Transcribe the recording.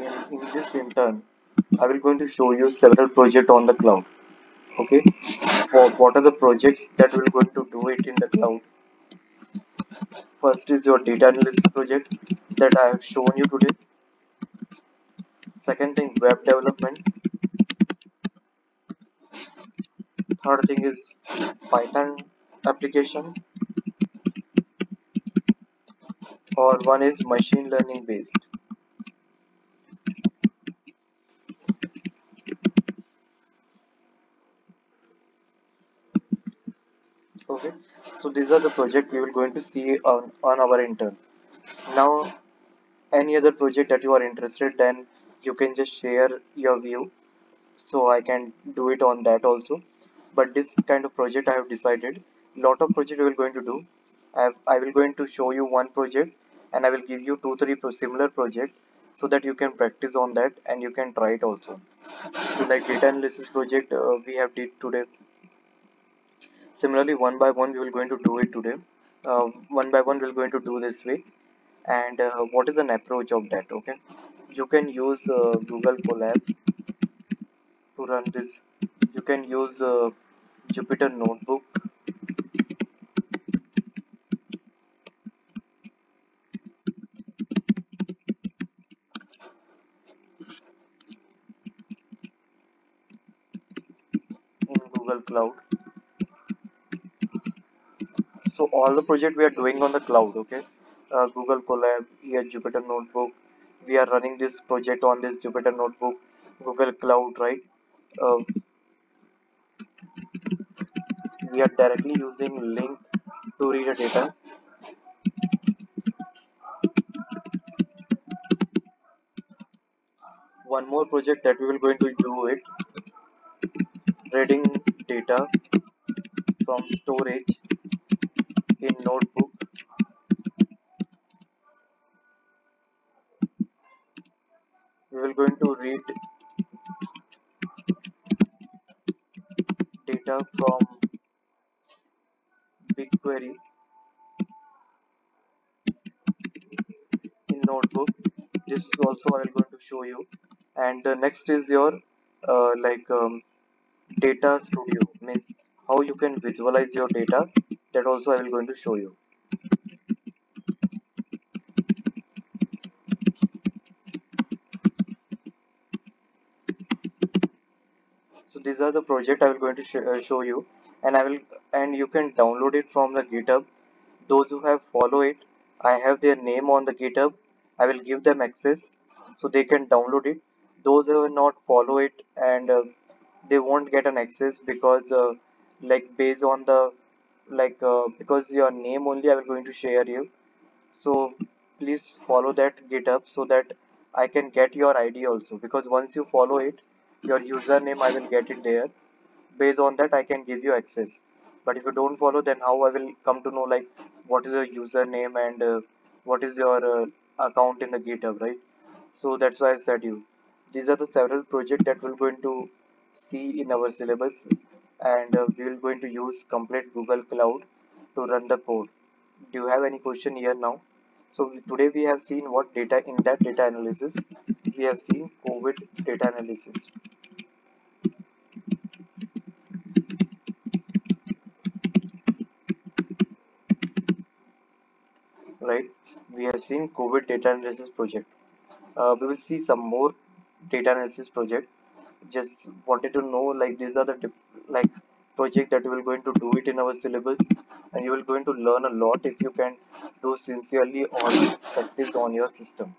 in, this intern I will going to show you several projects on the cloud okay? For what are the projects that we're going to do it in the cloud? First is your data analysis project that I have shown you today. Second thing web development. Third thing is Python application. Or one is machine learning based okay so these are the project we will going to see on, on our intern. Now any other project that you are interested then you can just share your view so I can do it on that also. But this kind of project I have decided lot of project we will going to do. I, have, I will going to show you one project and I will give you two three similar project so that you can practice on that and you can try it also. So like data analysis project uh, we have did today similarly one by one we will going to do it today. Uh, one by one we're going to do this week and uh, what is an approach of that okay? You can use uh, google colab to run this. You can use uh, jupyter notebook. In google cloud so all the project we are doing on the cloud okay? Uh, google colab here jupyter notebook. We are running this project on this jupyter notebook google cloud right? Uh, we are directly using link to read the data. One more project that we will going to do it reading data from storage in notebook. We will going to read data from BigQuery in notebook. This is also I will going to show you. And uh, next is your uh, like um, data studio means how you can visualize your data that also I will going to show you. So these are the project I will going to sh uh, show you. And I will and you can download it from the github. Those who have follow it I have their name on the github. I will give them access so they can download it. Those who have not follow it and uh, they won't get an access because uh, like based on the like uh, because your name only i'm going to share you. So please follow that github so that I can get your ID also. Because once you follow it your username I will get it there. Based on that I can give you access. But if you don't follow then how I will come to know like what is your username and uh, what is your uh, account in the github right? So that's why I said you. These are the several projects that we're going to see in our syllabus and uh, we will going to use complete Google Cloud to run the code. Do you have any question here now? So today we have seen what data in that data analysis. We have seen COVID data analysis. Right, we have seen COVID data analysis project. Uh, we will see some more data analysis project just wanted to know like these are the like project that we will going to do it in our syllabus and you will going to learn a lot if you can do sincerely or practice on your system